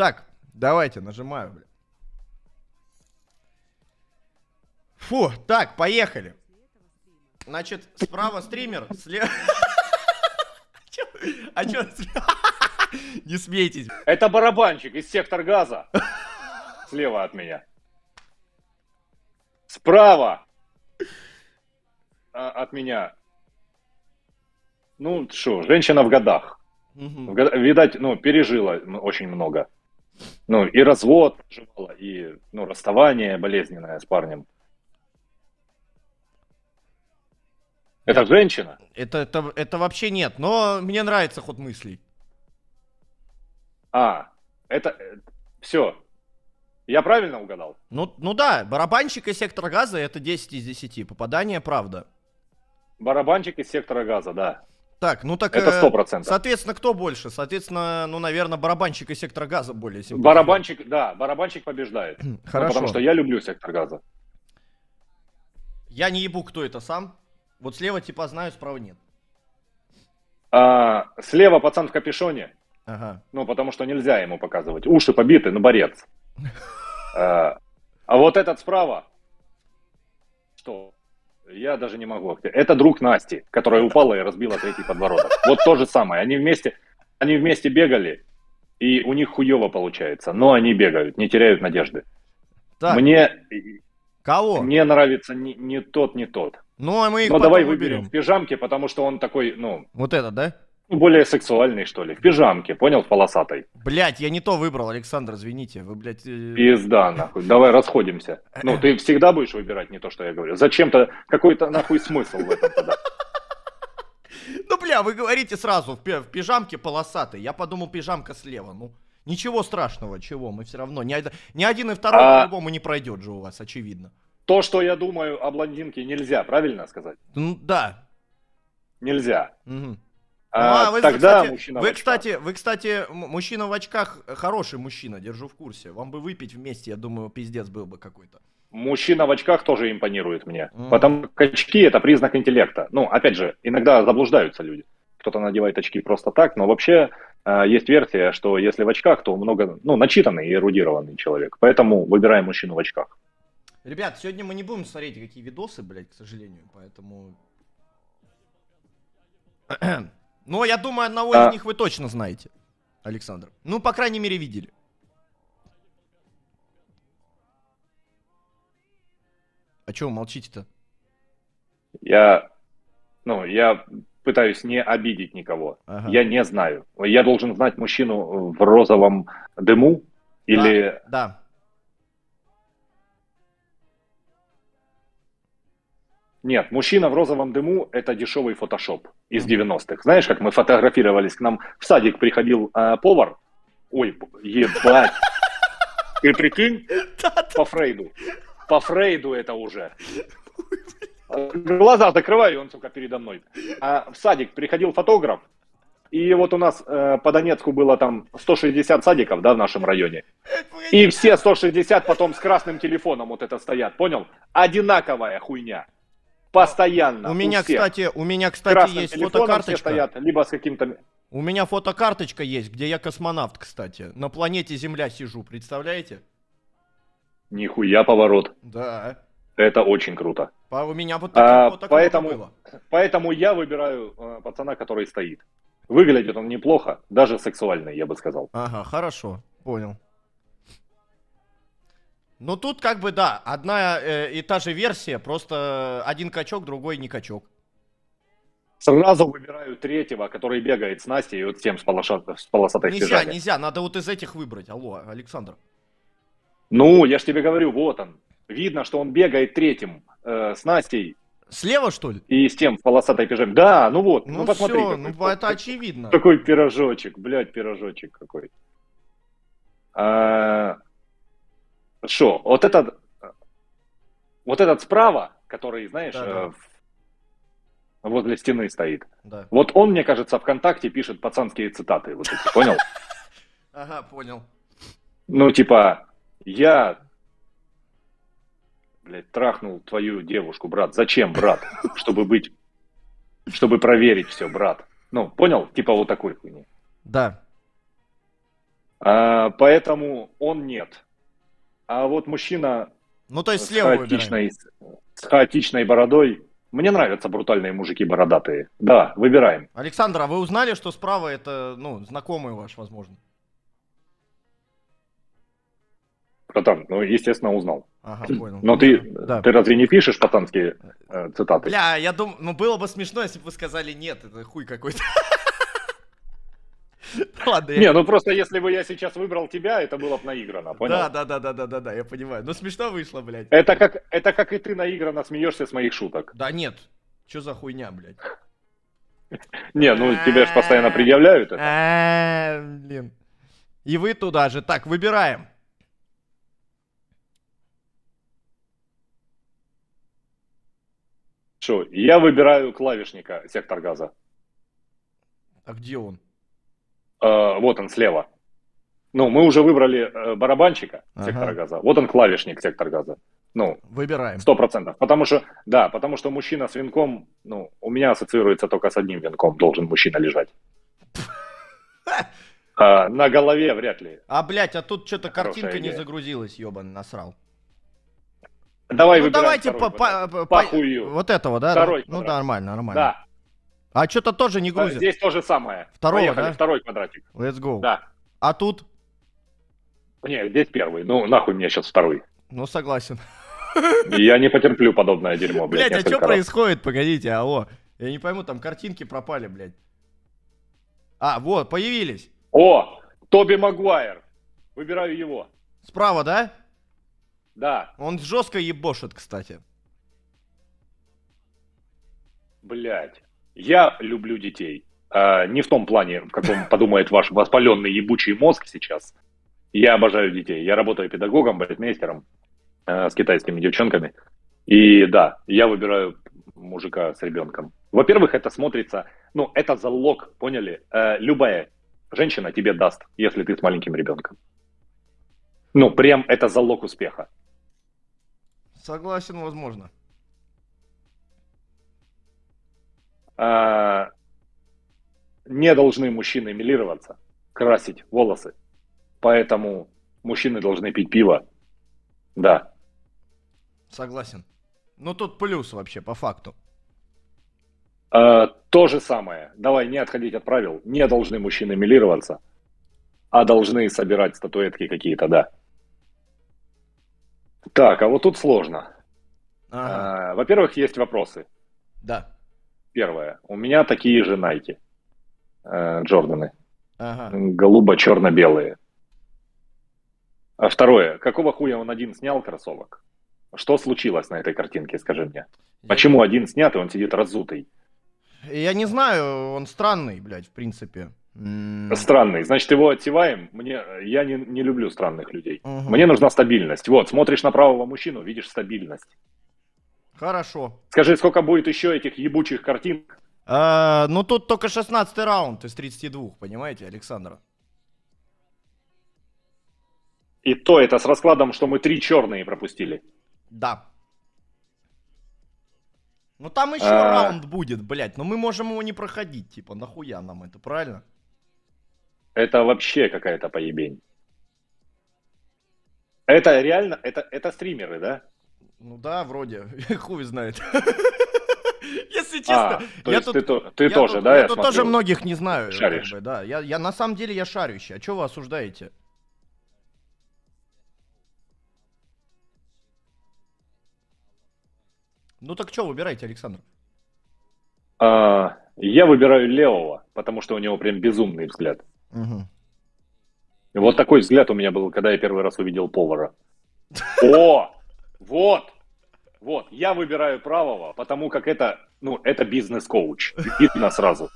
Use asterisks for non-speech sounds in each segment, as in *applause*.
Так, давайте, нажимаю, бля. Фу, так, поехали. Значит, справа стример, слева... *laughs* А чё? *laughs* Не смейтесь. Это барабанщик из сектор газа. Слева от меня. Справа а, от меня. Ну, что, женщина в годах. Видать, ну, пережила очень много. Ну, и развод и, ну, расставание болезненное с парнем. Это женщина? Это, это, это вообще нет, но мне нравится ход мыслей. А, это... Все. Я правильно угадал? Ну, ну да, барабанщик и сектор газа это 10 из 10. Попадание правда. Барабанщик из сектора газа, да. Так, ну так... Это э, сто процентов. Соответственно, кто больше? Соответственно, ну, наверное, барабанщик и сектор газа более симпатичны. Барабанщик, да, барабанщик побеждает. Ну, Хорошо. потому что я люблю сектор газа. Я не ебу, кто это сам. Вот слева типа знаю, справа нет. А, слева пацан в капюшоне, Ага. ну, потому что нельзя ему показывать. Уши побиты, ну, борец. А, *laughs* а вот этот справа, что? Я даже не могу. Это друг Насти, которая упала и разбила третий подбородок. Вот то же самое. Они вместе, они вместе бегали, и у них хуево получается. Но они бегают, не теряют надежды. Так, Мне, кого? мне нравится ни, ни тот, ни тот. Ну, а мы их потом давай выберем. выберем в пижамке, потому что он такой, ну, Вот этот, да? Более сексуальный, что ли. В пижамке, понял, в полосатой. Блять, я не то выбрал, Александр, извините. Вы, блядь... э, Пизда, нахуй. Давай расходимся. Ну, ты всегда будешь выбирать не то, что я говорю. Зачем-то какой-то нахуй смысл в этом тогда. *laughs* Ну, бля, вы говорите сразу, в, пи- в пижамке полосатый. Я подумал, пижамка слева. Ну, ничего страшного, чего, мы все равно. Ни, ни один и второй А- по-любому не пройдет же у вас, очевидно. То, что я думаю о блондинке, нельзя, правильно сказать? Ну, да. Нельзя. Мгм. А, Ну, а вы, тогда кстати, мужчина вы, кстати, вы, кстати, мужчина в очках э, хороший мужчина, держу в курсе. Вам бы выпить вместе, я думаю, пиздец был бы какой-то. Мужчина в очках тоже импонирует мне. Мгм. Потому что очки это признак интеллекта. Ну, опять же, иногда заблуждаются люди. Кто-то надевает очки просто так, но вообще э, есть версия, что если в очках, то много, ну, начитанный и эрудированный человек. Поэтому выбираем мужчину в очках. Ребят, сегодня мы не будем смотреть какие видосы, блядь, к сожалению, поэтому... *clears throat* *clears throat* Но я думаю, одного А. из них вы точно знаете, Александр. Ну, по крайней мере, видели. А вы молчите-то? Я, ну, я пытаюсь не обидеть никого. Ага. Я не знаю. Я должен знать мужчину в розовом дыму или... Да. Нет, мужчина в розовом дыму – это дешевый фотошоп из 90-х. Знаешь, как мы фотографировались, к нам в садик приходил э, повар. Ой, ебать. *laughs* Ты прикинь? По Фрейду. По Фрейду это уже. *laughs* Глаза закрываю, и он, сука, передо мной. А в садик приходил фотограф, и вот у нас э, по Донецку было там 160 садиков, да, в нашем районе. И все 160 потом с красным телефоном вот это стоят, понял? Одинаковая хуйня. Постоянно. У меня, всех. кстати, у меня, кстати, красным есть фотокарточка. стоят, либо с каким-то... У меня фотокарточка есть, где я космонавт, кстати. На планете Земля сижу, представляете? Нихуя поворот. Да. Это очень круто. По- У меня вот таких А, фоток поэтому- было. Поэтому я выбираю э, пацана, который стоит. Выглядит он неплохо, даже сексуальный, я бы сказал. Ага, хорошо, понял. Ну тут как бы да, одна э, и та же версия, просто один качок, другой не качок. Сразу выбираю третьего, который бегает с Настей и вот с тем с, полоша- с полосатой Нельзя, пижаме. нельзя, надо вот из этих выбрать. Алло, Александр. Ну, я ж тебе говорю, вот он. Видно, что он бегает третьим э, с Настей Слева что ли? и с тем в полосатой пижаме. Да, ну вот, ну, Ну, посмотри. все, какой- ну это очевидно. Такой пирожочек, блядь, пирожочек какой. А, Шо, вот этот, вот этот справа, который, знаешь, Да-да. э, в- возле стены стоит. Да. Вот он, мне кажется, ВКонтакте пишет пацанские цитаты, вот эти, понял? *laughs* Ага, понял. Ну, типа, я, блядь, трахнул твою девушку, брат. Зачем, брат? Чтобы быть, чтобы проверить все, брат. Ну, понял? Типа вот такой хуйни. Да. А, поэтому он нет. А вот мужчина Ну, то есть с слева выбираем. хаотичной, с хаотичной бородой. Мне нравятся брутальные мужики бородатые. Да, выбираем. Александр, а вы узнали, что справа это, ну, знакомый ваш, возможно? Братан, ну, естественно, узнал. Ага, *clears throat* понял. Но ты, Да. ты разве не пишешь пацанские э, цитаты? Бля, я думаю, ну было бы смешно, если бы вы сказали нет, это хуй какой-то. *laughs* *laughs* Ладно, я... Не, ну просто если бы я сейчас выбрал тебя, это было бы наиграно, понял? Да, да, да, да, да, да, да, я понимаю. Ну смешно вышло, блядь. Это как, это как и ты наигранно смеешься с моих шуток. Да нет, что за хуйня, блядь? Не, ну тебе же постоянно предъявляют это. А, Блин. И вы туда же. Так, выбираем. Что, я выбираю клавишника сектор газа. А где он? Э, вот он слева. Ну, мы уже выбрали э, барабанщика Ага. сектора газа. Вот он клавишник сектор газа. Ну, Выбираем. сто процентов. Потому что, да, потому что мужчина с венком, ну, у меня ассоциируется только с одним венком должен мужчина лежать. *laughs* А, на голове вряд ли. А, блядь, а тут что-то картинка не загрузилась, ебаный насрал. Давай ну давайте по, по, по- По. Вот этого, да? Второй Ну квадрат. нормально, нормально. Да, А что-то тоже не грузит. здесь то же самое. Второго, Поехали, да? второй квадратик. Let's go. Да. А тут? Не, здесь первый. Ну, нахуй мне сейчас второй. Ну согласен. *laughs* Я не потерплю подобное дерьмо, блядь, Блять, а что раз. происходит? Погодите, алло. Я не пойму, там картинки пропали, блядь. А, вот, появились. О, Тоби Магуайр. Выбираю его. Справа, да? Да, Он жестко ебошит, кстати. блядь. Я люблю детей. А, не в том плане, в каком подумает ваш воспаленный ебучий мозг сейчас. Я обожаю детей. Я работаю педагогом, балетмейстером э, с китайскими девчонками. И да, я выбираю мужика с ребенком. Во-первых, это смотрится, ну, это залог, поняли? Э, любая женщина тебе даст, если ты с маленьким ребенком. Ну, прям это залог успеха. Согласен, возможно. Не должны мужчины милироваться, красить волосы. Поэтому мужчины должны пить пиво. Да. Согласен. Ну тут плюс вообще, по факту. А, то же самое. Давай не отходить от правил. Не должны мужчины милироваться, а должны собирать статуэтки какие-то, да. Так, а вот тут сложно. Ага, А, во-первых, есть вопросы. да. Первое. У меня такие же Nike. э, Джорданы. Ага. голубо-черно-белые. А второе, какого хуя он один снял кроссовок? Что случилось на этой картинке, скажи мне? Почему один снят, и он сидит разутый? Я не знаю, он странный, блядь, в принципе. Странный. Значит, его отсеваем? Мне, я не, не люблю странных людей. мгм. Мне нужна стабильность. Вот, смотришь на правого мужчину, видишь стабильность. Хорошо. Скажи, сколько будет еще этих ебучих картин? А, ну тут только 16 раунд из 32, понимаете, Александр? И то это с раскладом, что мы три черные пропустили. Да. Ну там еще А. раунд будет, блядь, но мы можем его не проходить, типа, нахуя нам это, правильно? Это вообще какая-то поебень. Это реально, это, это стримеры, да? Ну да, вроде, *laughs* хуй знает. *laughs* Если честно, А, то я есть тут- ты, ты я тоже, тут- да? Я я тут смотрю? тоже многих не знаю. как Шаришь. бы, да, я, я на самом деле я шарющий. А что вы осуждаете? Ну так что, выбирайте, Александр. А, я выбираю левого, потому что у него прям безумный взгляд. Мгм. Вот такой взгляд у меня был, когда я первый раз увидел повара. О, вот, вот, я выбираю правого, потому как это, ну, это бизнес-коуч. Видно сразу.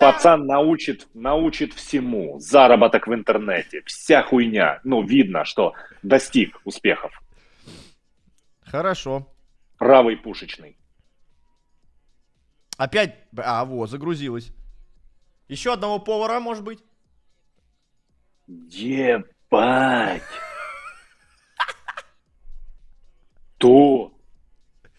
Пацан научит, научит всему. Заработок в интернете, вся хуйня. Ну, видно, что достиг успехов. Хорошо. Правый пушечный. Опять, а, вот, загрузилась. Еще одного повара, может быть? Ебать! То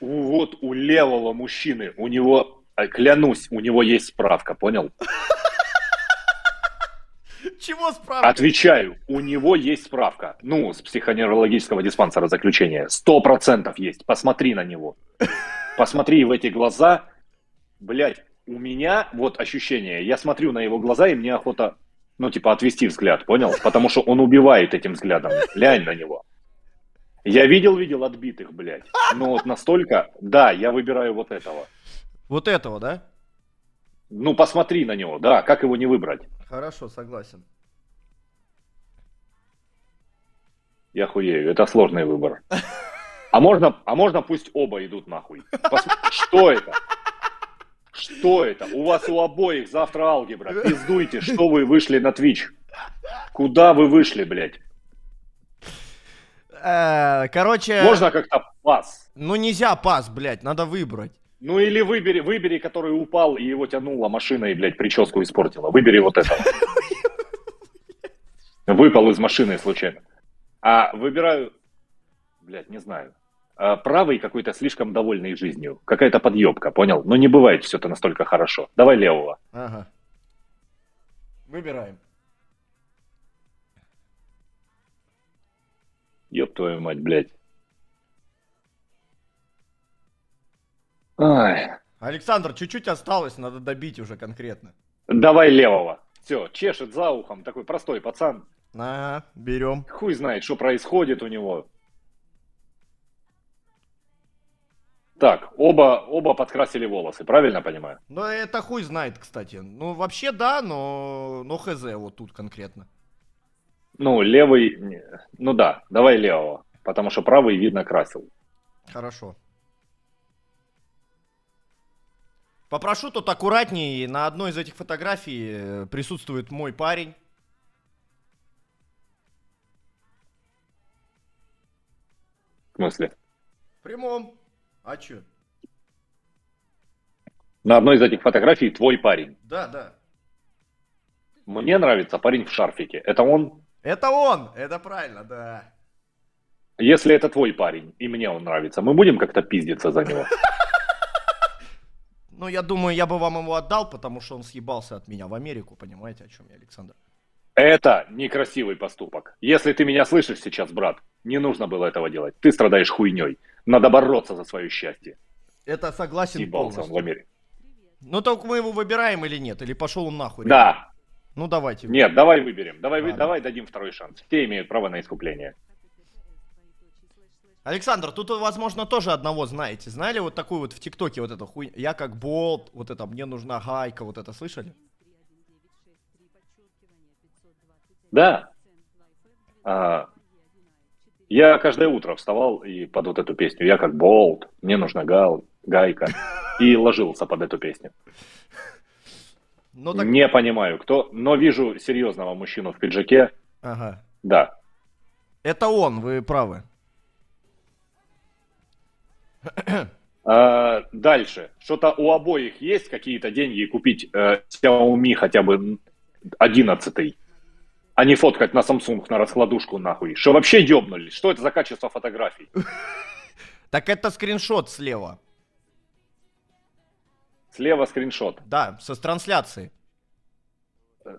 у- вот у левого мужчины, у него, а, клянусь, у него есть справка, понял? Чего справка? Отвечаю, у него есть справка. Ну, с психоневрологического диспансера заключения. Сто процентов есть. Посмотри на него. Посмотри в эти глаза. Блять, у меня вот ощущение. Я смотрю на его глаза, и мне охота, ну, типа, отвести взгляд, понял? Потому что он убивает этим взглядом. Глянь на него. Я видел, видел отбитых, блядь. Но вот настолько, да, я выбираю вот этого. Вот этого, да? Ну, посмотри на него, да, как его не выбрать? Хорошо, согласен. Я хуею, это сложный выбор. А можно, а можно пусть оба идут нахуй. Пос... Что это? Что это? У вас у обоих завтра алгебра. Пиздуйте, что вы вышли на Twitch. Куда вы вышли, блядь? Э, Короче, Можно как-то пас. ну нельзя пас, блядь, надо выбрать. Ну или выбери, выбери, который упал и его тянула машина и, блядь, прическу испортила. Выбери вот этого. Выпал из машины случайно. А выбираю, блядь, не знаю. А правый какой-то слишком довольный жизнью. Какая-то подъебка, понял? Но не бывает все это настолько хорошо. Давай левого. Ага. Выбираем. Ёб твою мать, блядь. Ай. Александр, чуть-чуть осталось, надо добить уже конкретно. Давай левого. Все, чешет за ухом. Такой простой пацан. Ага, берем. Хуй знает, что происходит у него. Так, оба, оба подкрасили волосы, правильно понимаю? Ну, это хуй знает, кстати. Ну, вообще да, но, но хз вот тут конкретно. Ну, левый... Ну да, давай левого. Потому что правый, видно, красил. Хорошо. Попрошу тут аккуратнее. На одной из этих фотографий э, присутствует мой парень. В смысле? В прямом. А чё? На одной из этих фотографий твой парень. Да, да. Мне нравится парень в шарфике. Это он? Это он! Это правильно, да. Если это твой парень, и мне он нравится, мы будем как-то пиздиться за него? Ну, я думаю, я бы вам его отдал, потому что он съебался от меня в Америку, понимаете, о чем я, Александр? Это некрасивый поступок. Если ты меня слышишь сейчас, брат, не нужно было этого делать. Ты страдаешь хуйней. Надо бороться за свое счастье. Это согласен Съебался он в полностью. Америке. Ну, только мы его выбираем или нет? Или пошел он нахуй? Да. Ну, давайте. Нет, давай выберем. Давай, вы- Ладно. давай дадим второй шанс. Все имеют право на искупление. Александр, тут возможно, тоже одного знаете. Знали вот такую вот в ТикТоке вот эту хуй... Я как болт, вот это, мне нужна гайка, вот это слышали? Да. А, я каждое утро вставал и под вот эту песню. Я как болт, мне нужна гал, гайка. *laughs* И ложился под эту песню. Ну, так... Не понимаю, кто, но вижу серьезного мужчину в пиджаке. Ага. Да. Это он, вы правы. А, дальше. Что-то у обоих есть какие-то деньги купить э, Xiaomi хотя бы 11 а не фоткать на Samsung на раскладушку нахуй. Что вообще ёбнулись? Что это за качество фотографий? *laughs* Так это скриншот слева. Слева скриншот. Да, со трансляции.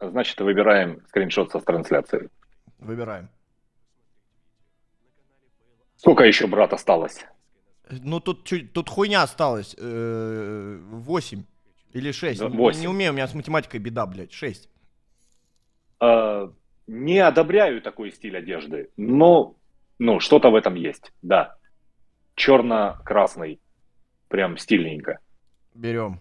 Значит, выбираем скриншот со трансляции. Выбираем. Сколько еще, брат, осталось? Ну, тут, чуть, тут хуйня осталась. Э, 8 или 6. Да, Не, восемь. не умею, у меня с математикой беда, блядь. 6. Э, не одобряю такой стиль одежды, но ну, что-то в этом есть, да. Черно-красный. Прям стильненько. Берем.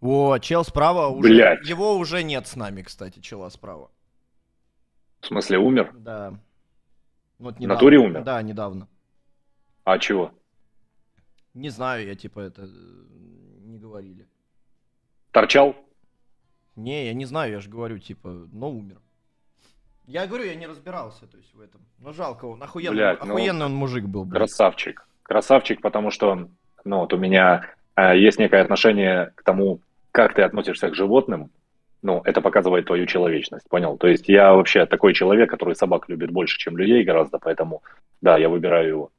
О, чел справа уже. Блядь. Его уже нет с нами, кстати, чела справа. В смысле, умер? Да. Вот В натуре умер? Да, недавно. А чего? Не знаю, я типа это э, не говорили. Торчал? Не, я не знаю, я же говорю, типа, но умер. Я говорю, я не разбирался, то есть в этом. Но жалко, он охуенный, Блядь, ну, охуенный он мужик был, блядь. Красавчик. Красавчик, потому что, ну, вот у меня э, есть некое отношение к тому, как ты относишься к животным. Ну, это показывает твою человечность, понял? То есть я вообще такой человек, который собак любит больше, чем людей гораздо, поэтому, да, я выбираю его.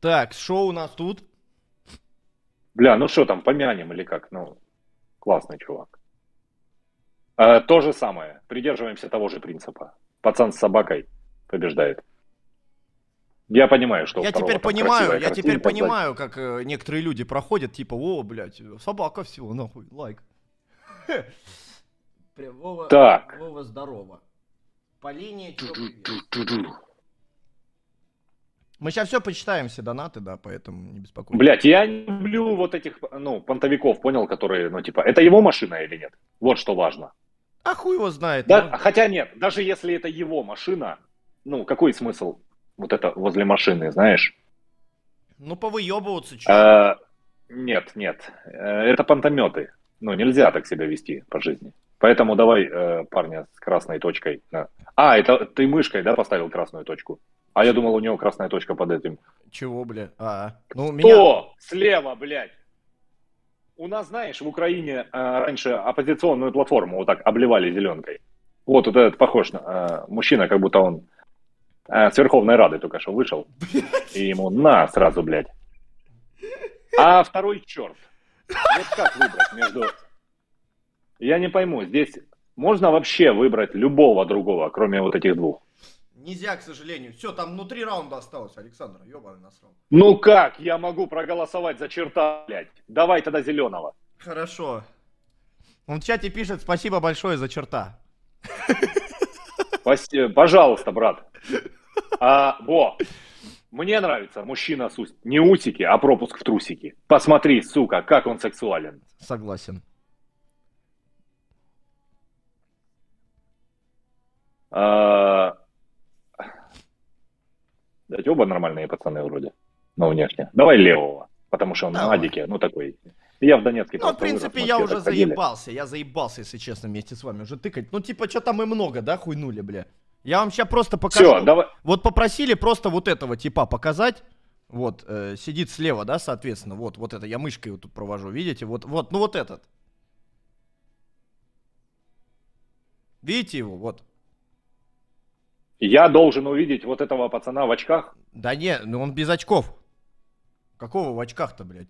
Так, что у нас тут? Бля, ну что там, помянем или как? Ну, классный чувак. А, то же самое. Придерживаемся того же принципа. Пацан с собакой побеждает. Я понимаю, что Я теперь понимаю, я теперь понимаю, как э, некоторые люди проходят, типа, о, блядь, собака всего, нахуй, лайк. *laughs* Прям, Вова, Так. Вова, здорово. По линии. Мы сейчас все почитаем, все донаты, да, поэтому не беспокойтесь. Блять, я не люблю вот этих, ну, понтовиков, понял, которые, ну, типа, это его машина или нет? Вот что важно. А хуй его знает. Да, ну, хотя нет, даже если это его машина, ну, какой смысл вот это возле машины, знаешь? Ну, повыебываться чуть. А, нет, нет, э, это понтометы. Ну, нельзя так себя вести по жизни. Поэтому давай э, парня с красной точкой. А, это ты мышкой, да, поставил красную точку? А я думал, у него красная точка под этим. Чего, бля? А, ну, меня... Кто слева, блядь? У нас, знаешь, в Украине э, раньше оппозиционную платформу вот так обливали зеленкой. Вот, вот этот похож на э, мужчина, как будто он э, с Верховной Рады только что вышел. И ему на сразу, блядь. А второй черт. Вот как выбрать между... Я не пойму, здесь можно вообще выбрать любого другого, кроме вот этих двух? Нельзя, к сожалению. Все, там внутри раунда осталось, Александр, ебаный насрал. Ну как я могу проголосовать за черта, блядь? Давай тогда зеленого. Хорошо. Он в чате пишет спасибо большое за черта. Пожалуйста, брат. А, во. Мне нравится мужчина с ус... Не усики, а пропуск в трусики. Посмотри, сука, как он сексуален. Согласен. А... Блядь, оба нормальные пацаны вроде. Ну, внешне. Давай левого. Потому что он на Давай. Адике, ну такой. Я в Донецке Ну, в вырос, принципе, мы я уже заебался. Я заебался, если честно, вместе с вами уже тыкать. Ну, типа, что там и много, да, хуйнули, бля. Я вам сейчас просто покажу. Все, давай. Вот попросили просто вот этого типа показать. Вот, э, сидит слева, да, соответственно. Вот, вот это я мышкой вот тут провожу, видите? Вот, вот, ну вот этот. Видите его? Вот. Я должен увидеть вот этого пацана в очках. Да не, ну он без очков. Какого в очках-то, блядь?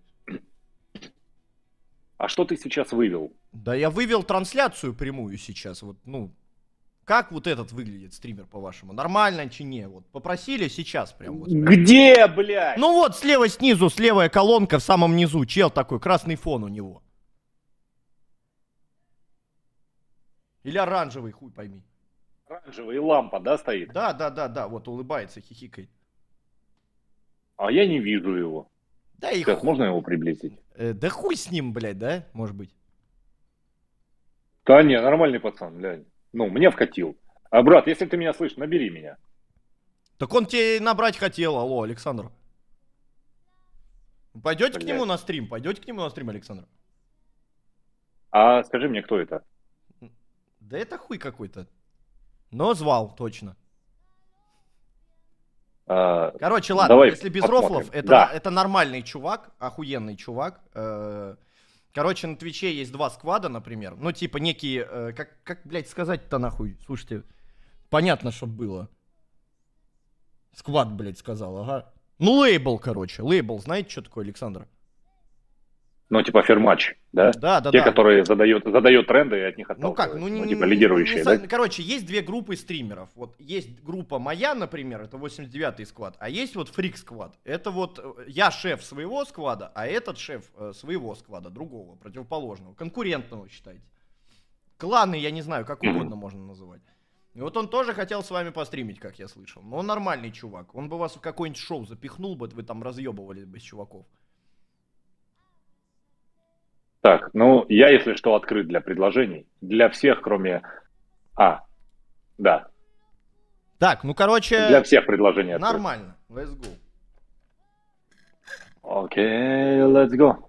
А что ты сейчас вывел? Да я вывел трансляцию прямую сейчас. Вот, ну, как вот этот выглядит стример, по-вашему? Нормально чи не? Вот, попросили сейчас прям вот. прям. Где, блядь? Ну вот, слева снизу, слевая колонка в самом низу. Чел такой, красный фон у него. Или оранжевый, хуй пойми. Оранжевый лампа, да, стоит? Да, да, да, да, вот улыбается, хихикает. А я не вижу его. Да и ху- можно его приблизить? э, да хуй с ним, блядь, да, может быть. Да не, нормальный пацан, блядь. Ну, мне вкатил. А, брат, если ты меня слышишь, набери меня. Так он тебе набрать хотел, алло, Александр. Пойдете к Блядь. нему на стрим? Пойдете к нему на стрим, Александр? А скажи мне, кто это? Да это хуй какой-то. Но звал, точно. А, Короче, ладно, Давай если без посмотрим. рофлов, это, Да. это нормальный чувак, охуенный чувак. Э, Короче, на Твиче есть два сквада, например. Ну, типа, некие, э, как, как, блядь, сказать-то нахуй? Слушайте, понятно, что было. Сквад, блядь, сказал, ага. Ну, лейбл, короче, лейбл, знаете, что такое, Александр? Ну, типа фермач, да? Да, да, Те, да. которые задают, задают тренды и от них Ну как, ну, отталкиваются. не, типа не- лидирующие, не да? Короче, есть две группы стримеров. Вот есть группа моя, например, это 89-й сквад, а есть вот фрик сквад. Это вот э, я шеф своего сквада, а этот шеф э, своего сквада, другого, противоположного, конкурентного, считайте. Кланы, я не знаю, как угодно можно называть. И вот он тоже хотел с вами постримить, как я слышал. Но он нормальный чувак. Он бы вас в какое-нибудь шоу запихнул бы, вы там разъебывались бы с чуваков. Так, ну, я, если что, открыт для предложений. Для всех, кроме... А, да, Так, ну короче, для всех предложений открыт. нормально. Let's go. Окей, let's go.